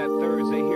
that Thursday.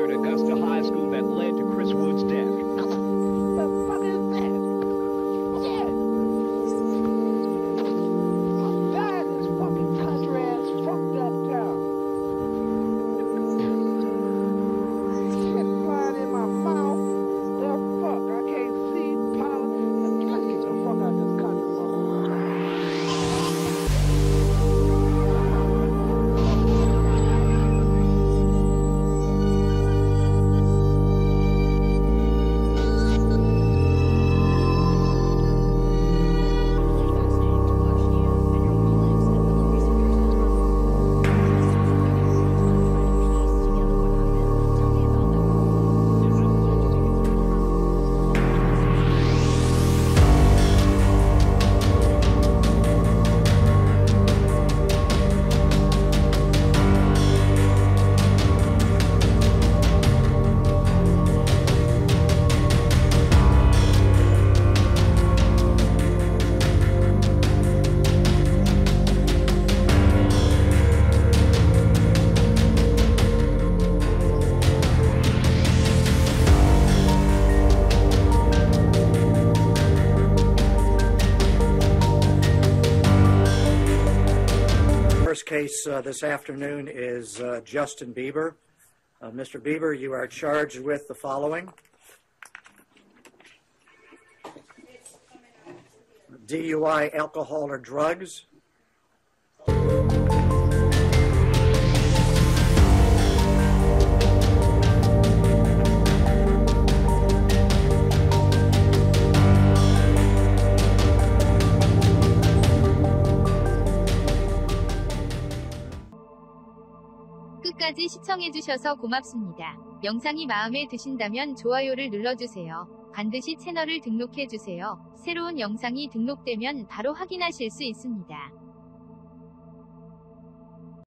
Case uh, this afternoon is uh, Justin Bieber. Uh, Mr. Bieber, you are charged with the following DUI, alcohol, or drugs. 끝까지 시청해주셔서 고맙습니다. 영상이 마음에 드신다면 좋아요를 눌러주세요. 반드시 채널을 등록해주세요. 새로운 영상이 등록되면 바로 확인하실 수 있습니다.